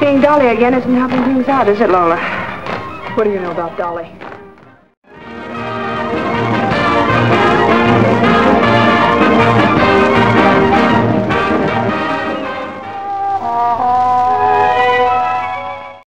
seeing Dolly again isn't helping things out, is it, Lola? What do you know about Dolly?